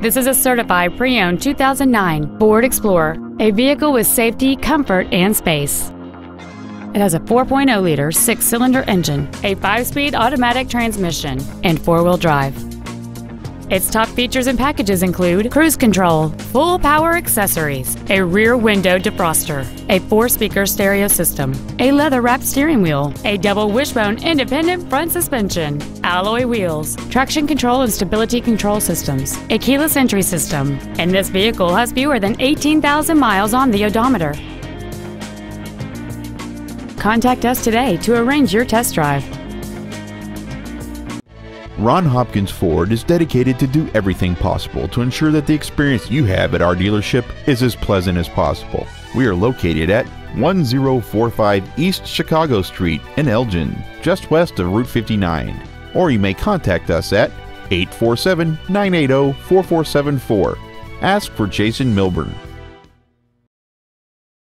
This is a certified pre-owned 2009 Ford Explorer, a vehicle with safety, comfort, and space. It has a 4.0-liter six-cylinder engine, a five-speed automatic transmission, and four-wheel drive. Its top features and packages include cruise control, full power accessories, a rear window defroster, a four-speaker stereo system, a leather-wrapped steering wheel, a double wishbone independent front suspension, alloy wheels, traction control and stability control systems, a keyless entry system, and this vehicle has fewer than 18,000 miles on the odometer. Contact us today to arrange your test drive. Ron Hopkins Ford is dedicated to do everything possible to ensure that the experience you have at our dealership is as pleasant as possible. We are located at 1045 East Chicago Street in Elgin, just west of Route 59. Or you may contact us at 847 980 4474. Ask for Jason Milburn.